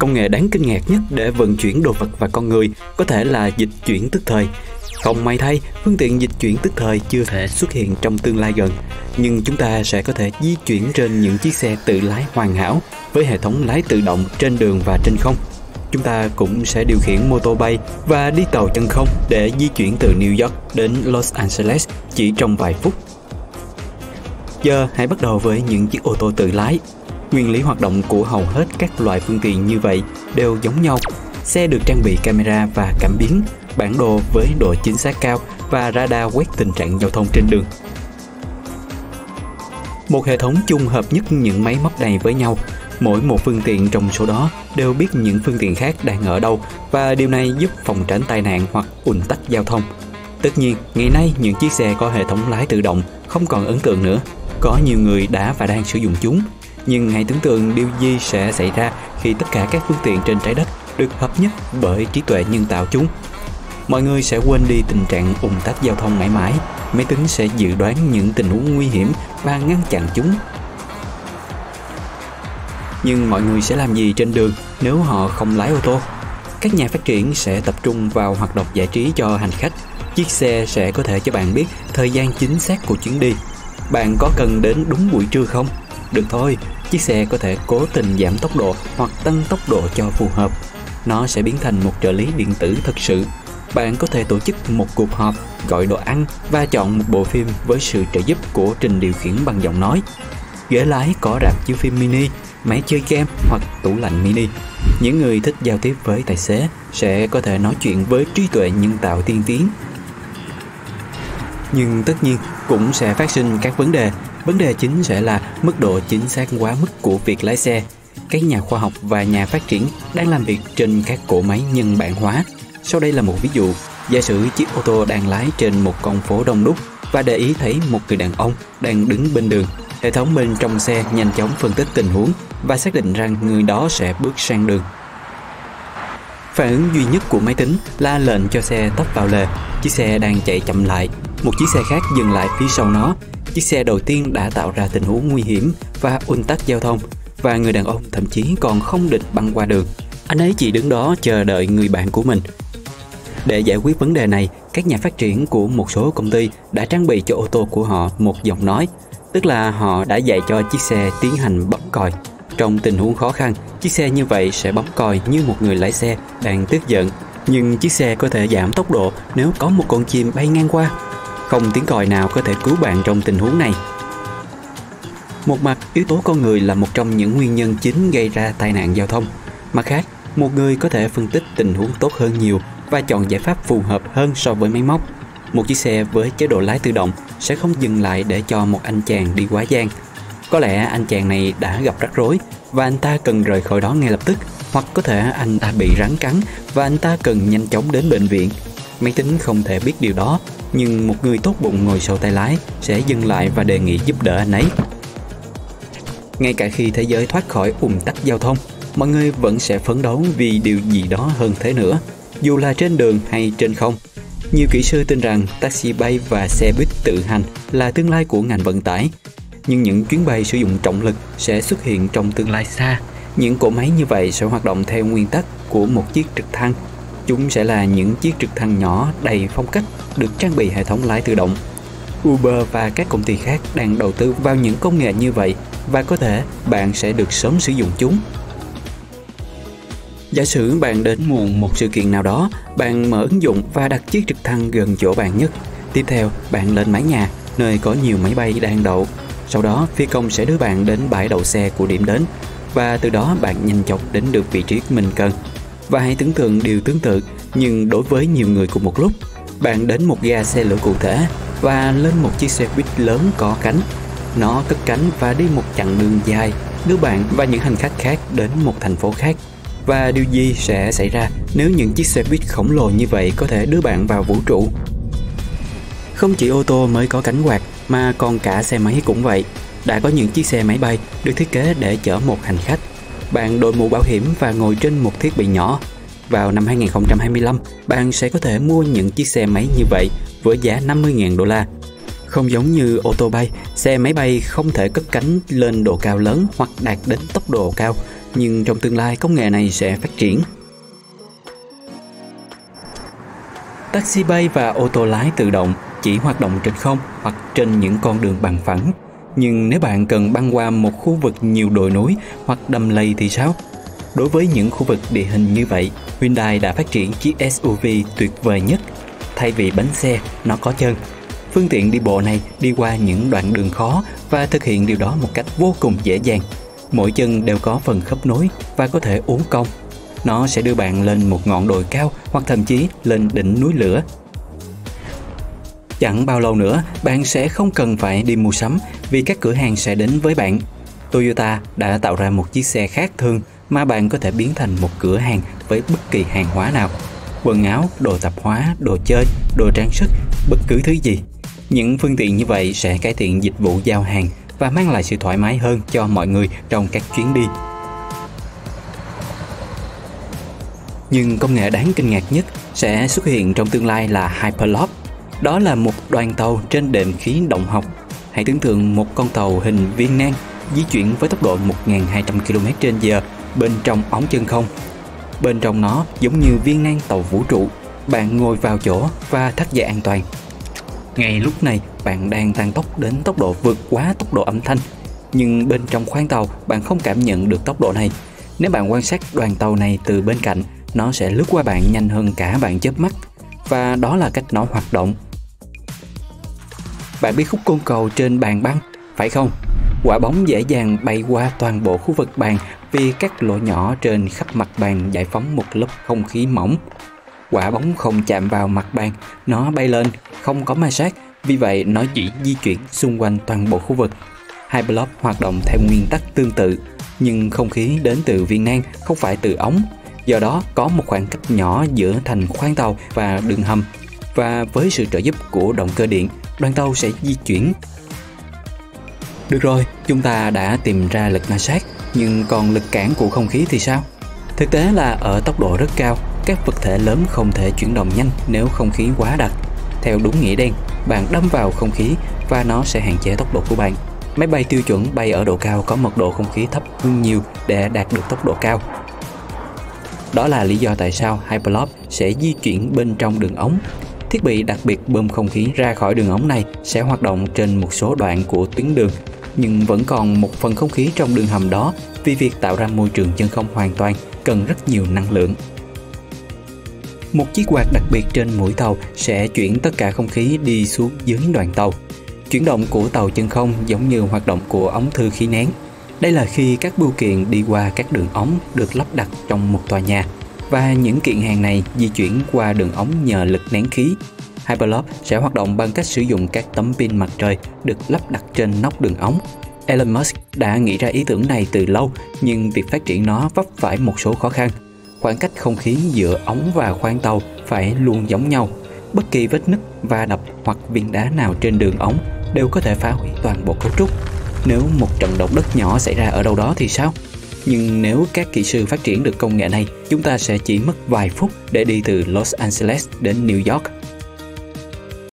Công nghệ đáng kinh ngạc nhất để vận chuyển đồ vật và con người có thể là dịch chuyển tức thời. Không may thay, phương tiện dịch chuyển tức thời chưa thể xuất hiện trong tương lai gần, nhưng chúng ta sẽ có thể di chuyển trên những chiếc xe tự lái hoàn hảo với hệ thống lái tự động trên đường và trên không. Chúng ta cũng sẽ điều khiển mô tô bay và đi tàu chân không để di chuyển từ New York đến Los Angeles chỉ trong vài phút. Giờ hãy bắt đầu với những chiếc ô tô tự lái Nguyên lý hoạt động của hầu hết các loại phương tiện như vậy đều giống nhau. Xe được trang bị camera và cảm biến, bản đồ với độ chính xác cao và radar quét tình trạng giao thông trên đường. Một hệ thống chung hợp nhất những máy móc này với nhau. Mỗi một phương tiện trong số đó đều biết những phương tiện khác đang ở đâu và điều này giúp phòng tránh tai nạn hoặc ùn tắc giao thông. Tất nhiên, ngày nay những chiếc xe có hệ thống lái tự động không còn ấn tượng nữa. Có nhiều người đã và đang sử dụng chúng nhưng hãy tưởng tượng điều gì sẽ xảy ra khi tất cả các phương tiện trên trái đất được hợp nhất bởi trí tuệ nhân tạo chúng. Mọi người sẽ quên đi tình trạng ủng tắc giao thông mãi mãi, máy tính sẽ dự đoán những tình huống nguy hiểm và ngăn chặn chúng. Nhưng mọi người sẽ làm gì trên đường nếu họ không lái ô tô? Các nhà phát triển sẽ tập trung vào hoạt động giải trí cho hành khách. Chiếc xe sẽ có thể cho bạn biết thời gian chính xác của chuyến đi. Bạn có cần đến đúng buổi trưa không? Được thôi, chiếc xe có thể cố tình giảm tốc độ hoặc tăng tốc độ cho phù hợp. Nó sẽ biến thành một trợ lý điện tử thực sự. Bạn có thể tổ chức một cuộc họp, gọi đồ ăn và chọn một bộ phim với sự trợ giúp của trình điều khiển bằng giọng nói. Ghế lái có rạp chiếu phim mini, máy chơi game hoặc tủ lạnh mini. Những người thích giao tiếp với tài xế sẽ có thể nói chuyện với trí tuệ nhân tạo tiên tiến. Nhưng tất nhiên cũng sẽ phát sinh các vấn đề Vấn đề chính sẽ là mức độ chính xác quá mức của việc lái xe. Các nhà khoa học và nhà phát triển đang làm việc trên các cỗ máy nhân bản hóa. Sau đây là một ví dụ. Giả sử chiếc ô tô đang lái trên một con phố đông đúc và để ý thấy một người đàn ông đang đứng bên đường. Hệ thống bên trong xe nhanh chóng phân tích tình huống và xác định rằng người đó sẽ bước sang đường. Phản ứng duy nhất của máy tính là lệnh cho xe tấp vào lề. Chiếc xe đang chạy chậm lại. Một chiếc xe khác dừng lại phía sau nó Chiếc xe đầu tiên đã tạo ra tình huống nguy hiểm và ùn tắc giao thông và người đàn ông thậm chí còn không định băng qua đường. Anh ấy chỉ đứng đó chờ đợi người bạn của mình. Để giải quyết vấn đề này, các nhà phát triển của một số công ty đã trang bị cho ô tô của họ một giọng nói, tức là họ đã dạy cho chiếc xe tiến hành bấm còi. Trong tình huống khó khăn, chiếc xe như vậy sẽ bấm còi như một người lái xe đang tức giận, nhưng chiếc xe có thể giảm tốc độ nếu có một con chim bay ngang qua không tiếng còi nào có thể cứu bạn trong tình huống này. Một mặt, yếu tố con người là một trong những nguyên nhân chính gây ra tai nạn giao thông. Mặt khác, một người có thể phân tích tình huống tốt hơn nhiều và chọn giải pháp phù hợp hơn so với máy móc. Một chiếc xe với chế độ lái tự động sẽ không dừng lại để cho một anh chàng đi quá gian. Có lẽ anh chàng này đã gặp rắc rối và anh ta cần rời khỏi đó ngay lập tức hoặc có thể anh ta bị rắn cắn và anh ta cần nhanh chóng đến bệnh viện. Máy tính không thể biết điều đó nhưng một người tốt bụng ngồi sau tay lái sẽ dừng lại và đề nghị giúp đỡ anh ấy. Ngay cả khi thế giới thoát khỏi ủng tắc giao thông, mọi người vẫn sẽ phấn đấu vì điều gì đó hơn thế nữa, dù là trên đường hay trên không. Nhiều kỹ sư tin rằng taxi bay và xe buýt tự hành là tương lai của ngành vận tải, nhưng những chuyến bay sử dụng trọng lực sẽ xuất hiện trong tương lai xa. Những cỗ máy như vậy sẽ hoạt động theo nguyên tắc của một chiếc trực thăng. Chúng sẽ là những chiếc trực thăng nhỏ đầy phong cách được trang bị hệ thống lái tự động. Uber và các công ty khác đang đầu tư vào những công nghệ như vậy và có thể bạn sẽ được sớm sử dụng chúng. Giả sử bạn đến muộn một sự kiện nào đó, bạn mở ứng dụng và đặt chiếc trực thăng gần chỗ bạn nhất. Tiếp theo, bạn lên mái nhà, nơi có nhiều máy bay đang đậu. Sau đó, phi công sẽ đưa bạn đến bãi đậu xe của điểm đến và từ đó bạn nhanh chóng đến được vị trí mình cần. Và hãy tưởng tượng điều tương tự nhưng đối với nhiều người cùng một lúc bạn đến một ga xe lửa cụ thể và lên một chiếc xe buýt lớn có cánh. Nó cất cánh và đi một chặng đường dài, đưa bạn và những hành khách khác đến một thành phố khác. Và điều gì sẽ xảy ra nếu những chiếc xe buýt khổng lồ như vậy có thể đưa bạn vào vũ trụ? Không chỉ ô tô mới có cánh quạt mà còn cả xe máy cũng vậy. Đã có những chiếc xe máy bay được thiết kế để chở một hành khách. Bạn đội mũ bảo hiểm và ngồi trên một thiết bị nhỏ vào năm 2025, bạn sẽ có thể mua những chiếc xe máy như vậy với giá 50.000 đô la. Không giống như ô tô bay, xe máy bay không thể cất cánh lên độ cao lớn hoặc đạt đến tốc độ cao. nhưng trong tương lai công nghệ này sẽ phát triển. Taxi bay và ô tô lái tự động chỉ hoạt động trên không hoặc trên những con đường bằng phẳng. Nhưng nếu bạn cần băng qua một khu vực nhiều đồi núi hoặc đầm lầy thì sao? Đối với những khu vực địa hình như vậy, Hyundai đã phát triển chiếc SUV tuyệt vời nhất. Thay vì bánh xe, nó có chân. Phương tiện đi bộ này đi qua những đoạn đường khó và thực hiện điều đó một cách vô cùng dễ dàng. Mỗi chân đều có phần khớp nối và có thể uốn cong. Nó sẽ đưa bạn lên một ngọn đồi cao hoặc thậm chí lên đỉnh núi lửa. Chẳng bao lâu nữa, bạn sẽ không cần phải đi mua sắm vì các cửa hàng sẽ đến với bạn. Toyota đã tạo ra một chiếc xe khác thường mà bạn có thể biến thành một cửa hàng với bất kỳ hàng hóa nào. Quần áo, đồ tạp hóa, đồ chơi, đồ trang sức, bất cứ thứ gì. Những phương tiện như vậy sẽ cải thiện dịch vụ giao hàng và mang lại sự thoải mái hơn cho mọi người trong các chuyến đi. Nhưng công nghệ đáng kinh ngạc nhất sẽ xuất hiện trong tương lai là Hyperloop. Đó là một đoàn tàu trên đệm khí động học. Hãy tưởng tượng một con tàu hình viên nang di chuyển với tốc độ 1.200 km/h bên trong ống chân không. Bên trong nó giống như viên nang tàu vũ trụ, bạn ngồi vào chỗ và thắt dây an toàn. Ngay lúc này, bạn đang tăng tốc đến tốc độ vượt quá tốc độ âm thanh, nhưng bên trong khoang tàu bạn không cảm nhận được tốc độ này. Nếu bạn quan sát đoàn tàu này từ bên cạnh, nó sẽ lướt qua bạn nhanh hơn cả bạn chớp mắt và đó là cách nó hoạt động. Bạn biết khúc côn cầu trên bàn băng, phải không? Quả bóng dễ dàng bay qua toàn bộ khu vực bàn vì các lỗ nhỏ trên khắp mặt bàn giải phóng một lớp không khí mỏng. Quả bóng không chạm vào mặt bàn, nó bay lên, không có ma sát, vì vậy nó chỉ di chuyển xung quanh toàn bộ khu vực. hai blob hoạt động theo nguyên tắc tương tự, nhưng không khí đến từ viên nang không phải từ ống. Do đó có một khoảng cách nhỏ giữa thành khoang tàu và đường hầm và với sự trợ giúp của động cơ điện, đoàn tàu sẽ di chuyển. Được rồi, chúng ta đã tìm ra lực ma sát nhưng còn lực cản của không khí thì sao? Thực tế là ở tốc độ rất cao, các vật thể lớn không thể chuyển động nhanh nếu không khí quá đặc. Theo đúng nghĩa đen, bạn đâm vào không khí và nó sẽ hạn chế tốc độ của bạn. Máy bay tiêu chuẩn bay ở độ cao có mật độ không khí thấp hơn nhiều để đạt được tốc độ cao. Đó là lý do tại sao Hyperloop sẽ di chuyển bên trong đường ống. Thiết bị đặc biệt bơm không khí ra khỏi đường ống này sẽ hoạt động trên một số đoạn của tuyến đường, nhưng vẫn còn một phần không khí trong đường hầm đó, vì việc tạo ra môi trường chân không hoàn toàn cần rất nhiều năng lượng. Một chiếc quạt đặc biệt trên mũi tàu sẽ chuyển tất cả không khí đi xuống dưới đoàn tàu. Chuyển động của tàu chân không giống như hoạt động của ống thư khí nén. Đây là khi các bưu kiện đi qua các đường ống được lắp đặt trong một tòa nhà và những kiện hàng này di chuyển qua đường ống nhờ lực nén khí Hyperloop sẽ hoạt động bằng cách sử dụng các tấm pin mặt trời được lắp đặt trên nóc đường ống. Elon Musk đã nghĩ ra ý tưởng này từ lâu, nhưng việc phát triển nó vấp phải một số khó khăn. Khoảng cách không khí giữa ống và khoang tàu phải luôn giống nhau. Bất kỳ vết nứt, va đập hoặc viên đá nào trên đường ống đều có thể phá hủy toàn bộ cấu trúc. Nếu một trận động đất nhỏ xảy ra ở đâu đó thì sao? Nhưng nếu các kỹ sư phát triển được công nghệ này, chúng ta sẽ chỉ mất vài phút để đi từ Los Angeles đến New York.